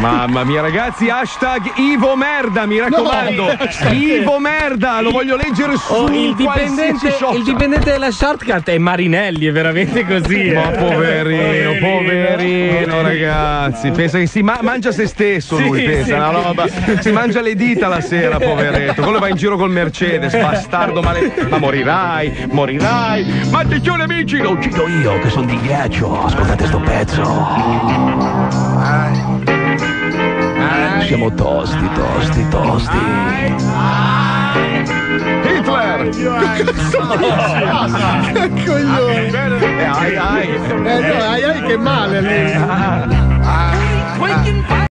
Mamma mia, ragazzi, hashtag Ivo Merda, mi raccomando. No, Ivo Merda, lo voglio leggere su Oh, il, dipendente, il dipendente della shortcut è Marinelli, è veramente così. Ma eh. poverino, poverino, ragazzi. Pensa che si ma- mangia se stesso Sì, lui, pensa, sì. una roba. Si mangia le dita la sera, poveretto. Quello va in giro col Mercedes, bastardo male. Ma morirai, morirai. Ma attenzione amici, lo uccido io che sono di ghiaccio. Ascoltate sto pezzo. Siamo tosti, tosti, tosti. Hitler! Coglione. Eh, ai, ai. Eh no, ai ai che male lei.